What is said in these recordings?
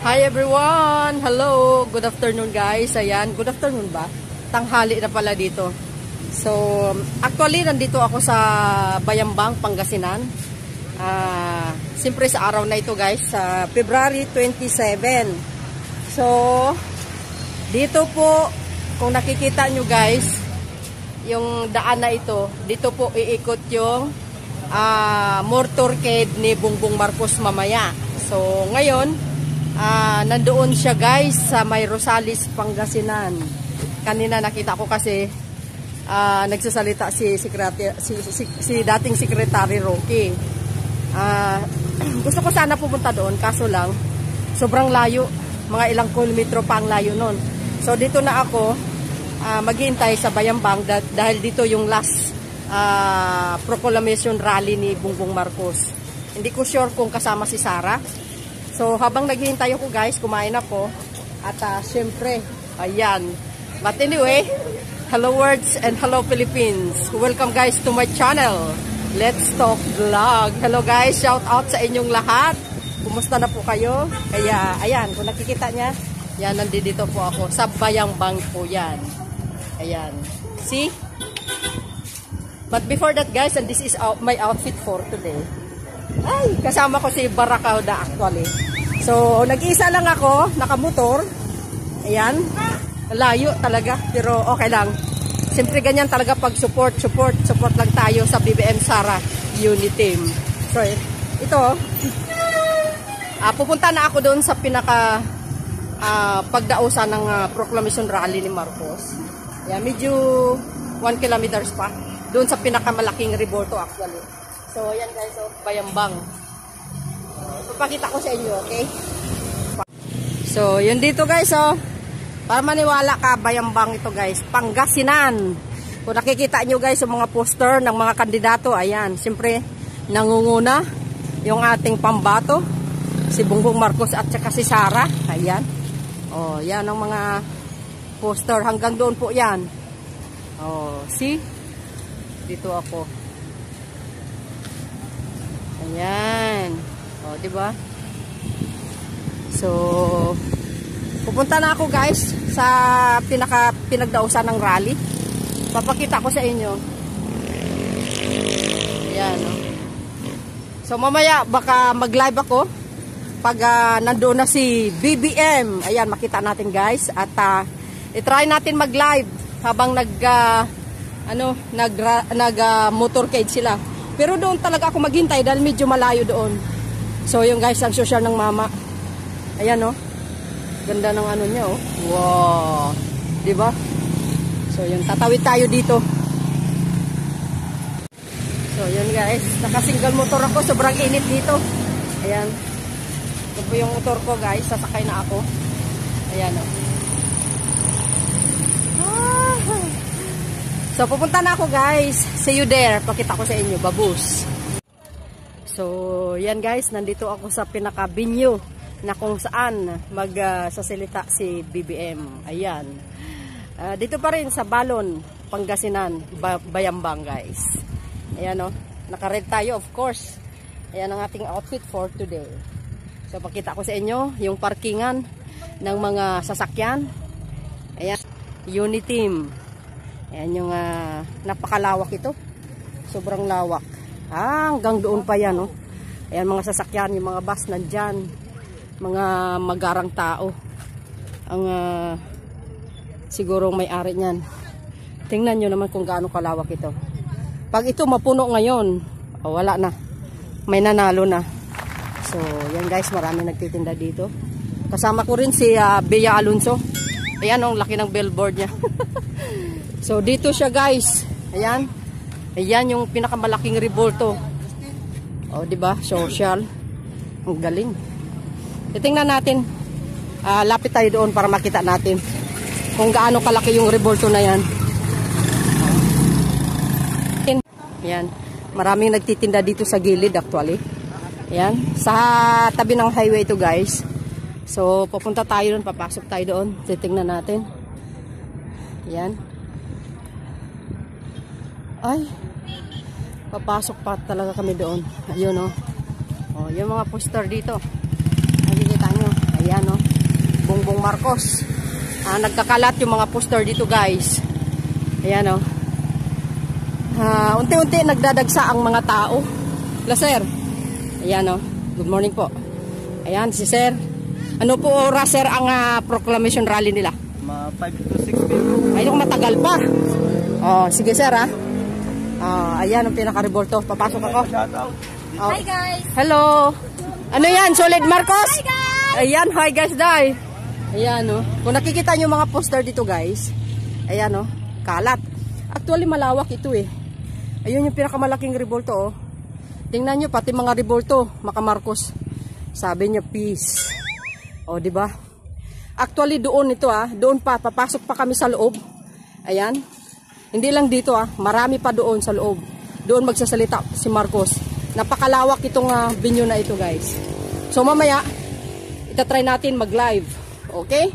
Hi everyone! Hello! Good afternoon guys. Ayan, good afternoon ba? Tanghali na pala dito. So, actually nandito ako sa Bayambang, Pangasinan. Ah, siyempre sa araw na ito guys, sa February 27. So, dito po, kung nakikita nyo guys, yung daan na ito, dito po iikot yung uh, motorcade ni Bungbong Marcos mamaya. So, ngayon, uh, nandoon siya guys sa may Rosales, Pangasinan. Kanina nakita ko kasi uh, nagsasalita si, secretary, si, si, si dating Secretary Rocky. Uh, gusto ko sana pumunta doon kaso lang sobrang layo. Mga ilang kilometro pa ang layo noon. So dito na ako uh, maghihintay sa Bayambang dahil dito yung last uh, proclamation rally ni Bongbong Marcos. Hindi ko sure kung kasama si Sara So, habang naghihintay ako guys, kumain ako. At uh, syempre, ayan. But anyway, hello words and hello Philippines. Welcome guys to my channel. Let's Talk Vlog. Hello guys, shout out sa inyong lahat. Kumusta na po kayo? Kaya, ayan, kung nakikita niya, yan, nandito po ako. Sa Bayang Bang po yan. Ayan. See? But before that guys, and this is my outfit for today. Ay, kasama ko si Barakauda actually. So, nag-isa lang ako, nakamotor. Ayan. Layo talaga, pero okay lang. Siyempre ganyan talaga pag support, support, support lang tayo sa BBM Sara Unity Team. So, ito, uh, pupunta na ako doon sa pinaka uh, pagdausan ng uh, proclamation rally ni Marcos. Yeah, medyo 1 kilometers pa. Doon sa pinakamalaking reborto actually. So, ayan guys, so, Bayambang. Papakita ko sa inyo, okay? So, yun dito guys, oh. Para maniwala ka, bayambang ito guys. Pangasinan. Kung nakikita nyo guys, yung mga poster ng mga kandidato, ayan. Siyempre, nangunguna yung ating pambato. Si Bongbong Marcos at saka si Sara. Ayan. Oh, yan ang mga poster. Hanggang doon po yan. Oh, see? Dito ako. Ayan. Oh, 'di ba? So, pupunta na ako guys sa pinaka pinagdausan ng rally. Papakita ko sa inyo. Ayan, oh. So, mamaya baka mag-live ako pag uh, nandoon na si BBM. Ayan, makita natin guys at uh, i-try natin mag-live habang nag uh, ano, nag nag uh, motorcade sila. Pero doon talaga ako maghintay dahil medyo malayo doon. So, yung guys, ang social ng mama. Ayan, oh. Ganda ng ano niya, oh. Wow. Diba? So, yung tatawid tayo dito. So, yun guys. Naka-single motor ako. Sobrang init dito. Ayan. Ito po yung motor ko, guys. Sasakay na ako. Ayan, oh. Ah. So, pupunta na ako, guys. See you there. Pakita ko sa inyo. Babus. So, yan guys, nandito ako sa pinaka-binyo na kung saan magsasalita uh, si BBM. Ayan. Uh, dito pa rin sa Balon, Pangasinan, ba Bayambang guys. Ayan oh, naka-red tayo of course. Ayan ang ating outfit for today. So, pakita ko sa inyo yung parkingan ng mga sasakyan. Ayan, Uniteam. Ayan yung uh, napakalawak ito. Sobrang lawak. Ah, hanggang doon pa yan, oh. Ayan, mga sasakyan, yung mga bus nandyan. Mga magarang tao. Ang uh, sigurong may-ari niyan. Tingnan nyo naman kung gaano kalawak ito. Pag ito mapuno ngayon, oh, wala na. May nanalo na. So, yan guys, marami nagtitinda dito. Kasama ko rin si uh, Bea Alonso. Ayan, ang oh, laki ng billboard niya. so, dito siya guys. Ayan. Ayan yung pinakamalaking revolto. Oh, di ba? Social. Ang galing. Titingnan natin. Uh, lapit tayo doon para makita natin kung gaano kalaki yung revolto na yan. Yan. Maraming nagtitinda dito sa gilid actually. Yan. Sa tabi ng highway to guys. So, pupunta tayo doon. Papasok tayo doon. Titingnan natin. Yan. Ay, papasok pa talaga kami doon. Ayun, oh. Oh, yung mga poster dito. Nakikita nyo. Ayan, oh. Marcos. Ah, nagkakalat yung mga poster dito guys. Ayan o. Oh. Ah, unti-unti nagdadagsa ang mga tao. La sir. Ayan o. Oh. Good morning po. Ayan si sir. Ano po oras sir ang uh, proclamation rally nila? Ma 5 to 6 p.m. Ayun matagal pa. Oh, sige sir ha. Ah, ayan ang pinaka-revolto. Papasok ako. Oh. Hi guys! Hello. Ano yan? Solid Marcos? Hi guys! Ayan, hi guys, dai. Ayan, oh. Kung nakikita nyo mga poster dito, guys. Ayan, oh. Kalat. Actually, malawak ito, eh. Ayun yung pinakamalaking revolto, oh. Tingnan nyo, pati mga revolto, Maka Marcos. Sabi niya, peace. Oh, di ba? Actually, doon ito, ah. Doon pa, papasok pa kami sa loob. Ayan. Hindi lang dito, ah. Marami pa doon sa loob. Doon magsasalita si Marcos. Napakalawak itong uh, venue na ito, guys. So, mamaya, itatry natin mag-live. Okay?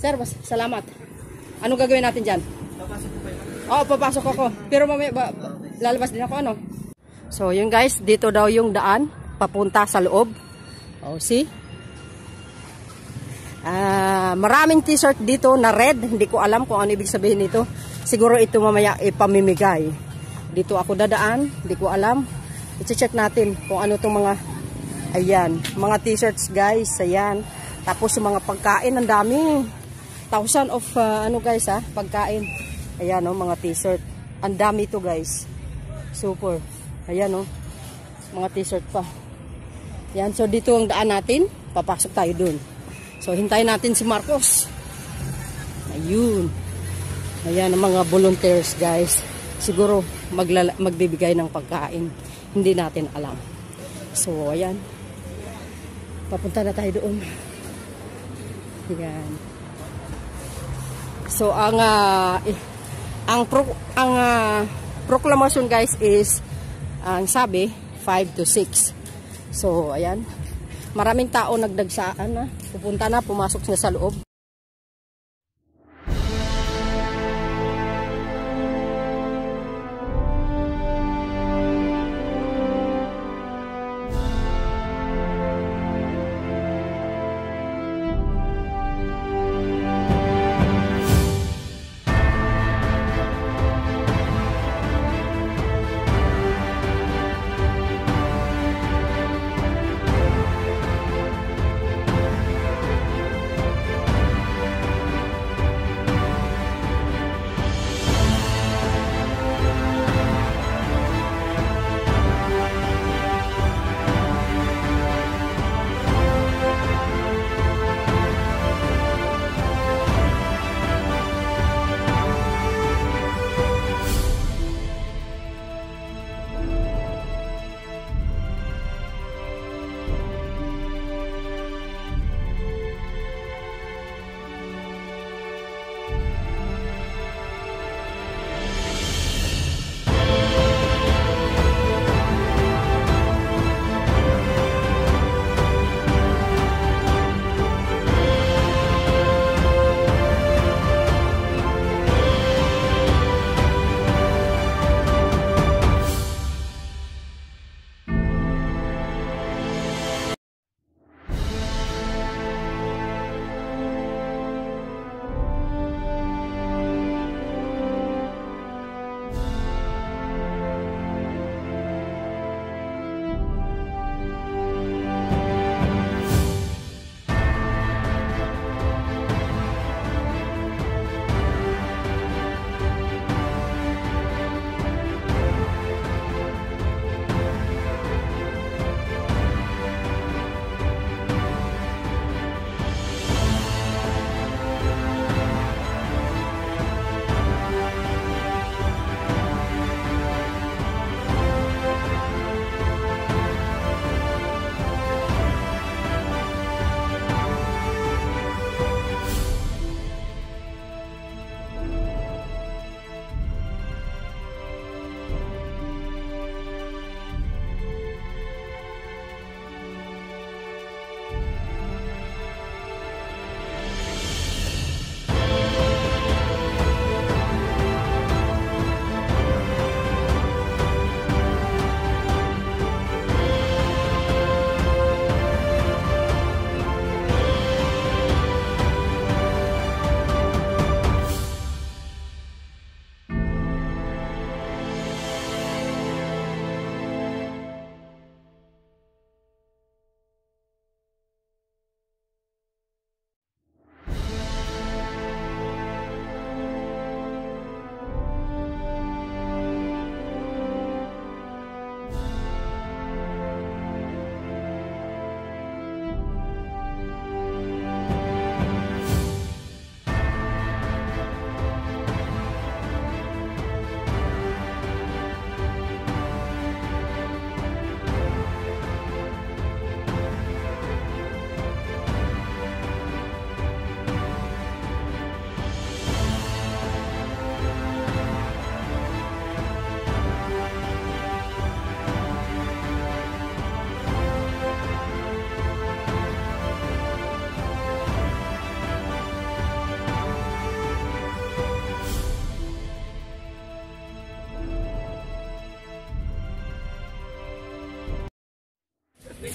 Sir, salamat. Anong gagawin natin dyan? Oo, oh, papasok ako. Pero mamaya, ba, lalabas din ako, ano? So, yun guys, dito daw yung daan, papunta sa loob. Oh, see? Uh, maraming t-shirt dito na red. Hindi ko alam kung ano ibig sabihin nito. Siguro ito mamaya ipamimigay. Dito ako dadaan. Hindi ko alam. I-check natin kung ano itong mga ayan, mga t-shirts guys. Ayan. Tapos yung mga pagkain, ang dami. Thousand of uh, ano guys ha, pagkain. Ayan oh, mga t-shirt. Ang dami ito guys. Super. Ayan oh. Mga t-shirt pa. Yan, so dito ang daan natin. Papasok tayo dun. So hintayin natin si Marcos. Ayun. Ayan ang mga volunteers guys. Siguro maglala magbibigay ng pagkain. Hindi natin alam. So ayan. Papunta na tayo doon. Ayan. So ang uh, eh, ang pro, ang uh, proclamation guys is ang sabi 5 to 6. So ayan. Maraming tao nagdagsaan na. Pupunta na, pumasok na sa loob.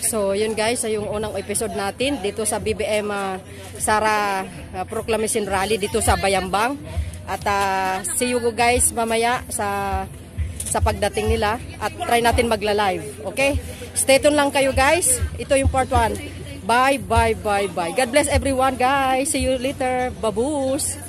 So, yun guys, yung unang episode natin dito sa BBM ah, Sara ah, Proclamation Rally dito sa Bayambang. At ah, see you guys mamaya sa sa pagdating nila at try natin magla-live. Okay? Stay tuned lang kayo guys. Ito yung part 1. Bye, bye, bye, bye. God bless everyone guys. See you later. Babush!